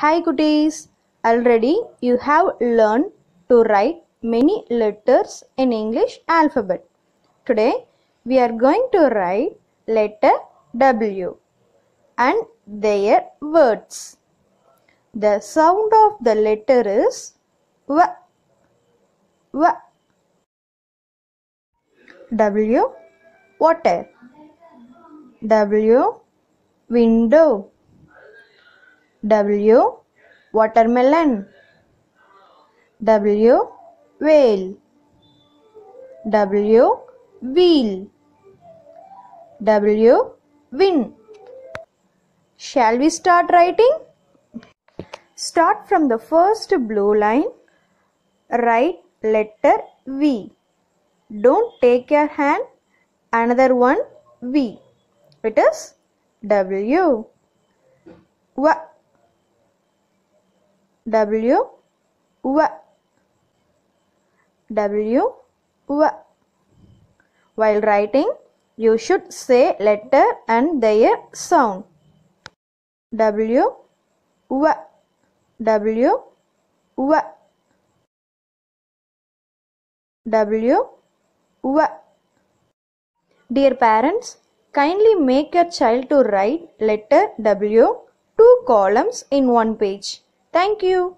Hi cuties! Already you have learned to write many letters in English alphabet. Today we are going to write letter W and their words. The sound of the letter is W. W. W. Water. W. Window. W. Watermelon. W. Whale. W. Wheel. W. Win. Shall we start writing? Start from the first blue line. Write letter V. Don't take your hand. Another one V. It is W. W. W. W. W. W. While writing, you should say letter and their sound. W. W. W. W. W. W. Dear parents, kindly make your child to write letter W two columns in one page. Thank you.